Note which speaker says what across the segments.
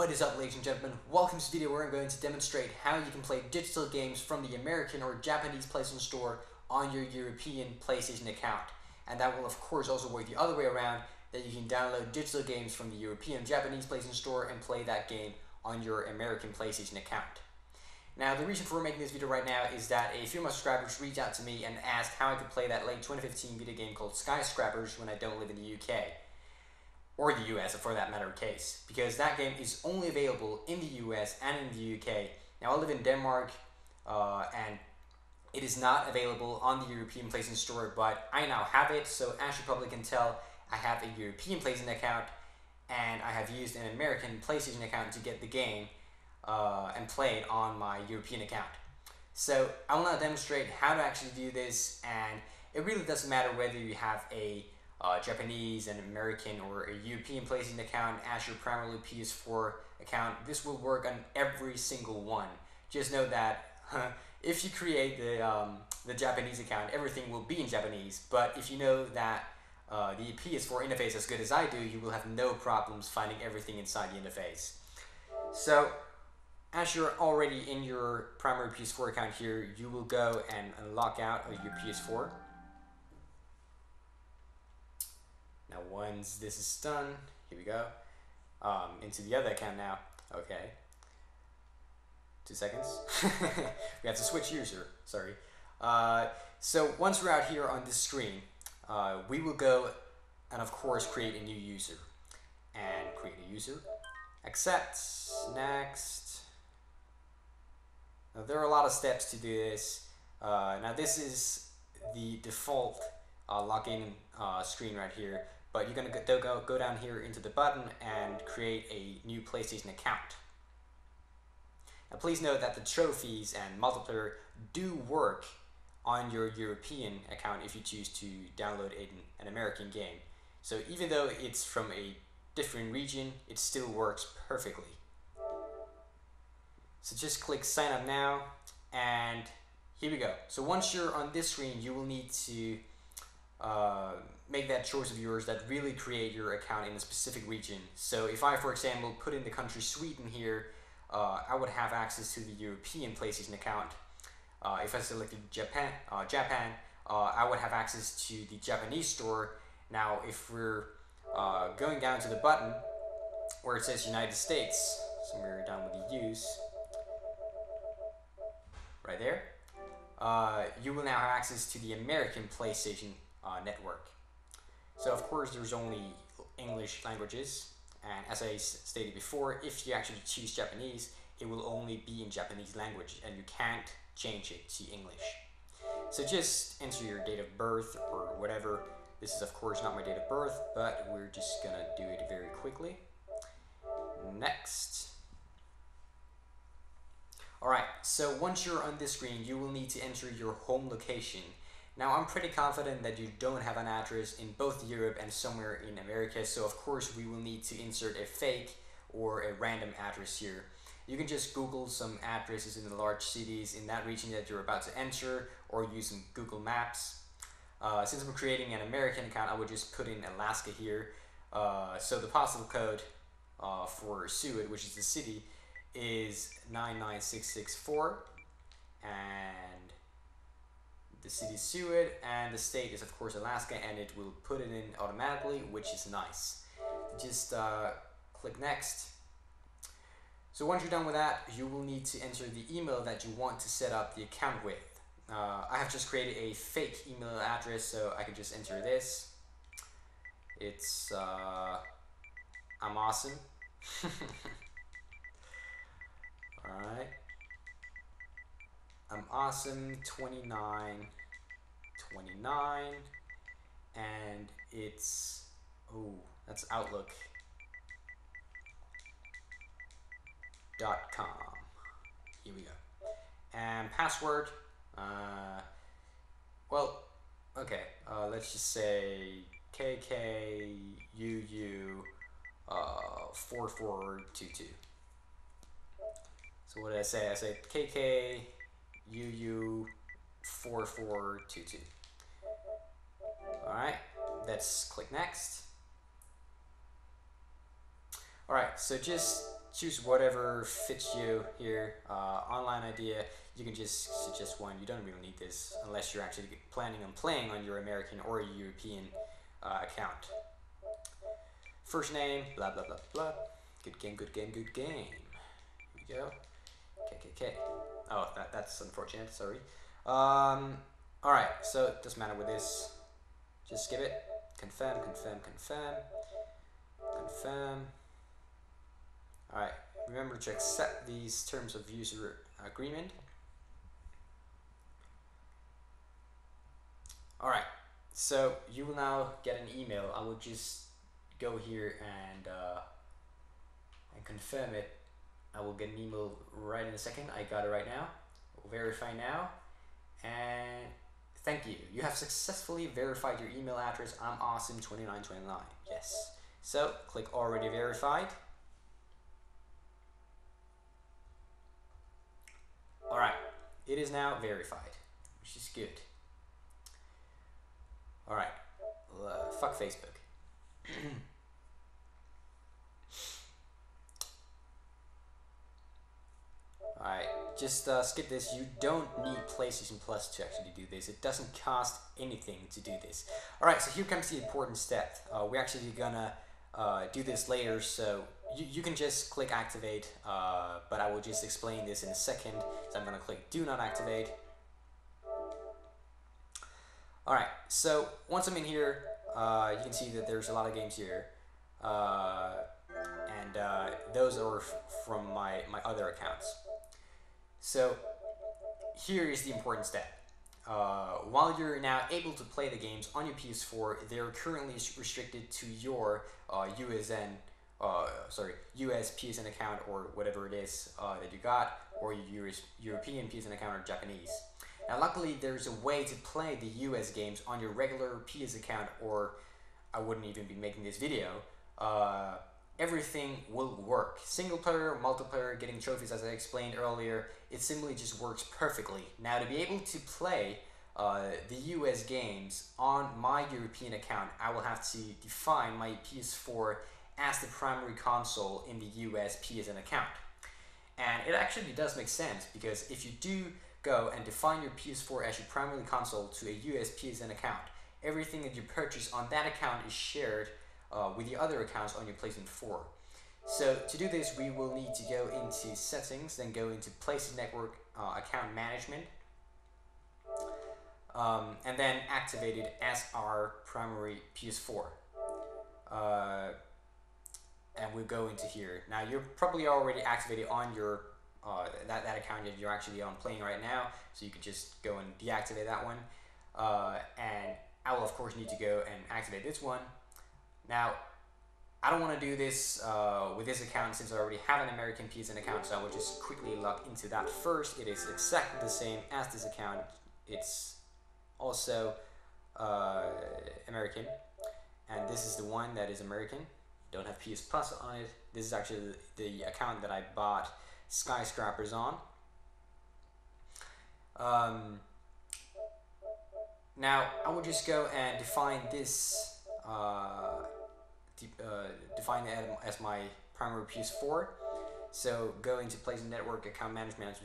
Speaker 1: What is up ladies and gentlemen, welcome to this video where I'm going to demonstrate how you can play digital games from the American or Japanese PlayStation Store on your European PlayStation account. And that will of course also work the other way around, that you can download digital games from the European Japanese PlayStation Store and play that game on your American PlayStation account. Now the reason for making this video right now is that a few of my subscribers reached out to me and asked how I could play that late 2015 video game called Skyscrapers when I don't live in the UK or the US for that matter case, because that game is only available in the US and in the UK. Now I live in Denmark, uh, and it is not available on the European PlayStation Store, but I now have it, so as you probably can tell, I have a European PlayStation account, and I have used an American PlayStation account to get the game uh, and play it on my European account. So I will now demonstrate how to actually do this, and it really doesn't matter whether you have a uh, Japanese, and American, or a European PlayStation account as your primarily PS4 account. This will work on every single one. Just know that if you create the, um, the Japanese account, everything will be in Japanese. But if you know that uh, the PS4 interface as good as I do, you will have no problems finding everything inside the interface. So, as you're already in your primary PS4 account here, you will go and log out of your PS4. Now once this is done, here we go, um, into the other account now, okay. Two seconds. we have to switch user, sorry. Uh, so once we're out here on this screen, uh, we will go and of course create a new user. And create a user, accept, next. Now there are a lot of steps to do this. Uh, now this is the default uh, login uh, screen right here but you're going to go, go down here into the button and create a new PlayStation account. Now please note that the trophies and multiplayer do work on your European account if you choose to download an, an American game. So even though it's from a different region, it still works perfectly. So just click sign up now and here we go. So once you're on this screen, you will need to uh, make that choice of yours that really create your account in a specific region. So if I, for example, put in the country Sweden here, uh, I would have access to the European PlayStation account. Uh, if I selected Japan, uh, Japan uh, I would have access to the Japanese store. Now, if we're uh, going down to the button where it says United States, somewhere down with the U's, right there, you will now have access to the American PlayStation Uh, network. So of course there's only English languages and as I stated before, if you actually choose Japanese, it will only be in Japanese language and you can't change it to English. So just enter your date of birth or whatever. This is of course not my date of birth, but we're just gonna do it very quickly. Next. Alright, so once you're on this screen, you will need to enter your home location now I'm pretty confident that you don't have an address in both Europe and somewhere in America, so of course we will need to insert a fake or a random address here. You can just Google some addresses in the large cities in that region that you're about to enter or use some Google Maps. Uh, since I'm creating an American account, I would just put in Alaska here. Uh, so the postal code uh, for Seward, which is the city, is 99664 and the city Seward and the state is of course Alaska and it will put it in automatically which is nice. Just uh, click next. So once you're done with that you will need to enter the email that you want to set up the account with. Uh, I have just created a fake email address so I can just enter this. It's uh, I'm awesome. Alright I'm awesome. 29 29, and it's, oh, that's outlook.com. Here we go. And password, uh, well, okay, uh, let's just say KKUU uh, 4422. So what did I say? I said KKUU 4422. All right, let's click next. All right, so just choose whatever fits you here. Uh, online idea, you can just suggest one. You don't really need this unless you're actually planning on playing on your American or European uh, account. First name, blah, blah, blah, blah. Good game, good game, good game. Here we go. KKK. Oh, that, that's unfortunate, sorry. Um, Alright, so it doesn't matter with this. Just skip it. Confirm, confirm, confirm. Confirm. Alright, remember to accept these terms of user agreement. Alright, so you will now get an email. I will just go here and uh, and confirm it. I will get an email right in a second. I got it right now. Verify now. And thank you. You have successfully verified your email address. I'm awesome2929. Yes. So click already verified. Alright, it is now verified, which is good. Alright, uh, fuck Facebook. Alright, just uh, skip this. You don't need PlayStation Plus to actually do this. It doesn't cost anything to do this. Alright, so here comes the important step. Uh, we're actually gonna uh, do this later, so you, you can just click activate, uh, but I will just explain this in a second. So I'm gonna click do not activate. Alright, so once I'm in here, uh, you can see that there's a lot of games here. Uh, and those are from my, my other accounts. So here is the important step. Uh, while you're now able to play the games on your PS4, they're currently restricted to your uh, USN, uh, sorry, US PSN account or whatever it is uh, that you got, or your European PSN account or Japanese. Now, luckily, there's a way to play the US games on your regular PS account, or I wouldn't even be making this video. Everything will work. Single player, multiplayer, getting trophies as I explained earlier, it simply just works perfectly. Now to be able to play uh, the US games on my European account, I will have to define my PS4 as the primary console in the US PSN account. And it actually does make sense because if you do go and define your PS4 as your primary console to a US PSN account, everything that you purchase on that account is shared uh, with the other accounts on your PlayStation 4. So to do this, we will need to go into settings, then go into PlayStation Network uh, account management, um, and then activate it as our primary PS4. Uh, and we'll go into here. Now you're probably already activated on your uh, that, that account that you're actually on playing right now, so you could just go and deactivate that one. Uh, and I will of course need to go and activate this one now, I don't want to do this uh, with this account since I already have an American PSN account, so I will just quickly log into that first. It is exactly the same as this account. It's also uh, American, and this is the one that is American. Don't have PS Plus on it. This is actually the, account that I bought Skyscrapers on. Um, now, I will just go and define this uh, uh, define it as my primary PS4. So go into PlayStation Network account management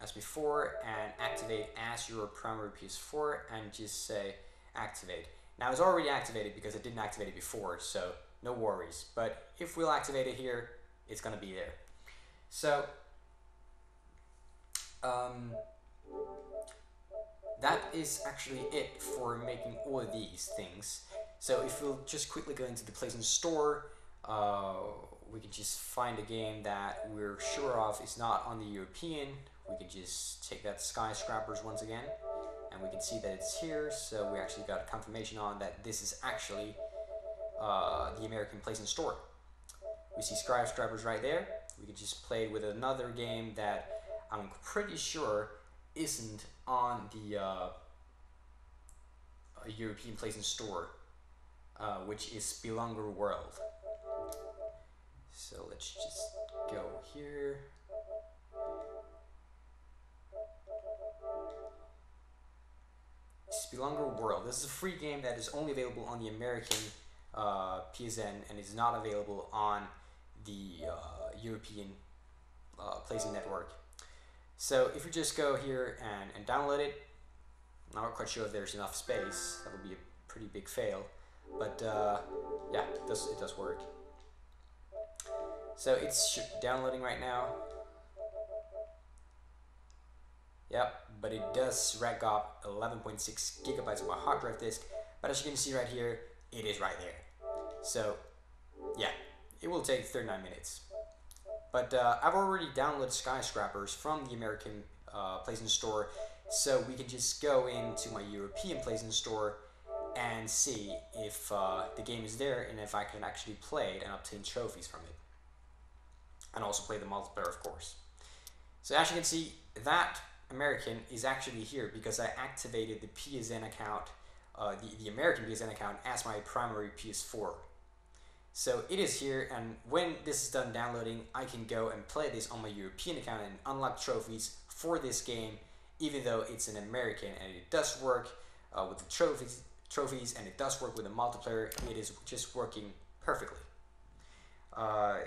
Speaker 1: as, before and activate as your primary PS4 and just say activate. Now it's already activated because I didn't activate it before, so no worries. But if we'll activate it here, it's gonna be there. So um, that is actually it for making all these things. So if we'll just quickly go into the PlayStation Store, uh, we can just find a game that we're sure of is not on the European. We can just take that Skyscrapers once again, and we can see that it's here. So we actually got a confirmation on that this is actually uh, the American PlayStation Store. We see Skyscrapers right there. We can just play with another game that I'm pretty sure isn't on the uh, European PlayStation Store uh, which is Spelunker World. So let's just go here. Spelunker World. This is a free game that is only available on the American uh, PSN and is not available on the uh, European uh, PlayStation Network. So if we just go here and, and download it, I'm not quite sure if there's enough space. That would be a pretty big fail. But uh, yeah, it does, it does work. So it's downloading right now. Yep, but it does rack up 11.6 gigabytes of my hard drive disk. But as you can see right here, it is right there. So yeah, it will take 39 minutes. But uh, I've already downloaded Skyscrapers from the American uh, PlayStation Store, so we can just go into my European PlayStation Store and see if uh, the game is there and if I can actually play it and obtain trophies from it. And also play the multiplayer, of course. So as you can see, that American is actually here because I activated the PSN account, uh, the, the American PSN account as my primary PS4. So it is here and when this is done downloading, I can go and play this on my European account and unlock trophies for this game even though it's an American and it does work uh, with the trophies, trophies and it does work with a multiplayer, it is just working perfectly. Uh,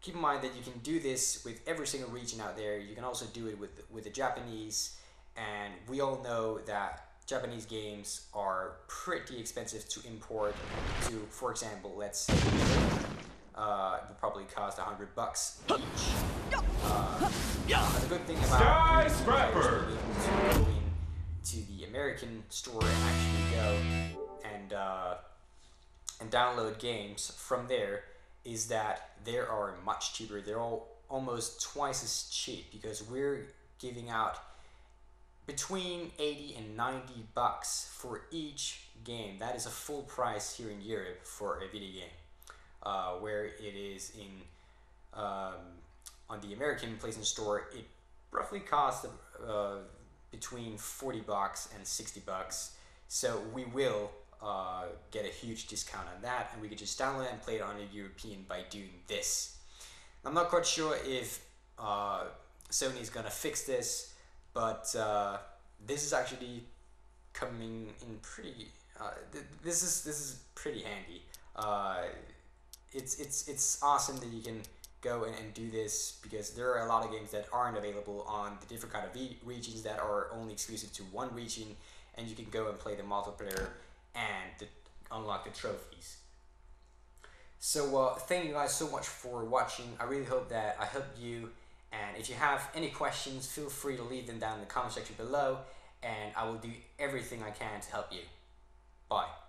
Speaker 1: keep in mind that you can do this with every single region out there. You can also do it with with the Japanese, and we all know that Japanese games are pretty expensive to import to, for example, let's say, uh, it would probably cost a hundred bucks each. Uh, the good thing about
Speaker 2: Skyscraper
Speaker 1: to go to the American store and actually go and uh, and download games from there is that they are much cheaper. They're all almost twice as cheap because we're giving out between 80 and 90 bucks for each game. That is a full price here in Europe for a video game. Uh, where it is in um, on the American PlayStation Store, it roughly costs uh, between 40 bucks and 60 bucks. So we will uh, get a huge discount on that, and we can just download and play it on a European by doing this. I'm not quite sure if uh, Sony is gonna fix this, but uh, this is actually coming in pretty. Uh, th- this is this is pretty handy. Uh, it's it's it's awesome that you can go and, and do this because there are a lot of games that aren't available on the different kind of re- regions that are only exclusive to one region, and you can go and play the multiplayer and the, unlock the trophies. So uh, thank you guys so much for watching. I really hope that I helped you. And if you have any questions, feel free to leave them down in the comment section below, and I will do everything I can to help you. Bye.